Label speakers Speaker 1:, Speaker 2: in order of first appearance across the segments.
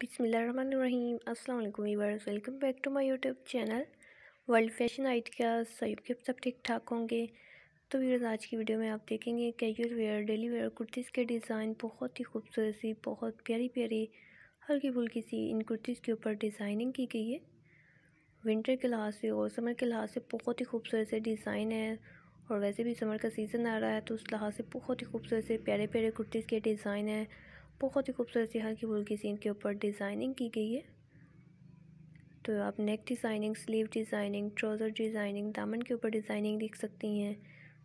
Speaker 1: बिसमीम अस्सलाम viewers, welcome back to my YouTube channel. World fashion ideas सही के सब ठीक ठाक होंगे। तो वीवर्स, आज की वीडियो में आप देखेंगे casual wear, daily wear kurtis के डिज़ाइन। बहुत ही खूबसूरत सी, बहुत प्यारी प्यारी, हल्की फुल्की सी इन कुर्तीज़ के ऊपर डिज़ाइनिंग की गई है। विंटर के लिहाज से और समर के लिहाज से बहुत ही खूबसूरत से डिज़ाइन है। और वैसे भी समर का सीज़न आ रहा है तो उस लिहाज से बहुत ही खूबसूरत से प्यारे प्यारे कुर्तीज़ के डिज़ाइन है। बहुत ही खूबसूरत सी हल्की फुल्की सी इनके ऊपर डिज़ाइनिंग की गई है। तो आप neck designing sleeve designing trouser designing दामन के ऊपर डिज़ाइनिंग देख सकती हैं।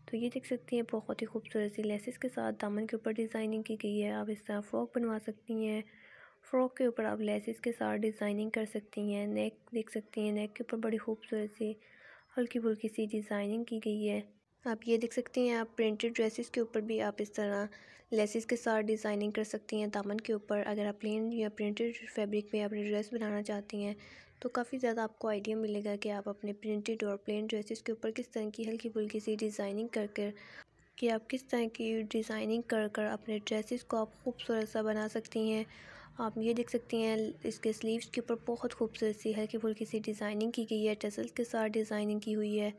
Speaker 1: तो ये देख सकती हैं, बहुत ही खूबसूरत सी लेसेस के साथ दामन के ऊपर डिज़ाइनिंग की गई है। आप इस तरह फ़्रॉक बनवा सकती हैं। फ़्रॉक के ऊपर आप लेसेस के साथ डिज़ाइनिंग कर सकती हैं। नेक देख सकती हैं नेक के ऊपर बड़ी खूबसूरत सी हल्की फुल्की सी डिज़ाइनिंग की गई है। आप ये देख सकती हैं, आप प्रिंटेड ड्रेसेस के ऊपर भी आप इस तरह लेसिस के साथ डिज़ाइनिंग कर सकती हैं, दामन के ऊपर। अगर आप प्लेन या प्रिंटेड फैब्रिक में अपनी ड्रेस बनाना चाहती हैं तो काफ़ी ज़्यादा आपको आइडिया मिलेगा कि आप अपने प्रिंटेड और प्लेन ड्रेसेस के ऊपर किस तरह की हल्की फुल्की सी डिज़ाइनिंग कर कर कि आप किस तरह की डिज़ाइनिंग कर कर अपने ड्रेसेस को आप खूबसूरत सा बना सकती हैं। आप ये देख सकती हैं, इसके स्लीव्स के ऊपर बहुत खूबसूरत सी हल्की फुल्की सी डिज़ाइनिंग की गई है टसल्स के साथ डिज़ाइनिंग की हुई है।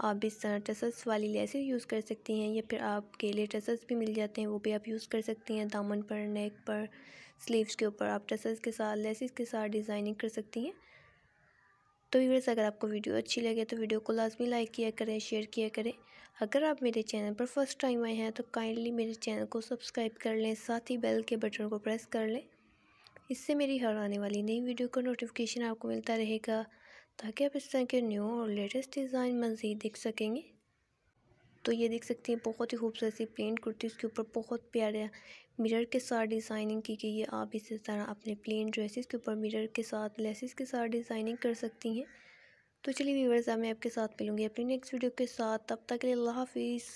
Speaker 1: आप इस तरह टसल्स वाली लेसेस यूज़ कर सकती हैं या फिर आप केले टसल्स भी मिल जाते हैं, वो भी आप यूज़ कर सकती हैं। दामन पर, नेक पर, स्लीव्स के ऊपर आप टसल्स के साथ, लेसेस के साथ डिज़ाइनिंग कर सकती हैं। तो व्यूवर्स अगर आपको वीडियो अच्छी लगे तो वीडियो को लाजमी लाइक किया करें, शेयर किया करें। अगर आप मेरे चैनल पर फ़र्स्ट टाइम आए हैं तो काइंडली मेरे चैनल को सब्सक्राइब कर लें, साथ ही बेल के बटन को प्रेस कर लें। इससे मेरी हर आने वाली नई वीडियो का नोटिफिकेशन आपको मिलता रहेगा। ताकि आप इस तरह के न्यू और लेटेस्ट डिज़ाइन मज़ीद देख सकेंगे। तो ये देख सकती हैं, बहुत ही खूबसूरत सी प्लेन कुर्ती उसके ऊपर बहुत प्यारा मिरर के साथ डिज़ाइनिंग की गई है। आप इसी तरह अपने प्लेन ड्रेसेस के ऊपर मिरर के साथ लेसिस के साथ डिज़ाइनिंग कर सकती हैं। तो चलिए व्यूवर्स मैं आपके साथ मिलूँगी अपनी नेक्स्ट वीडियो के साथ। तब तक के लिए अल्लाह हाफिज़।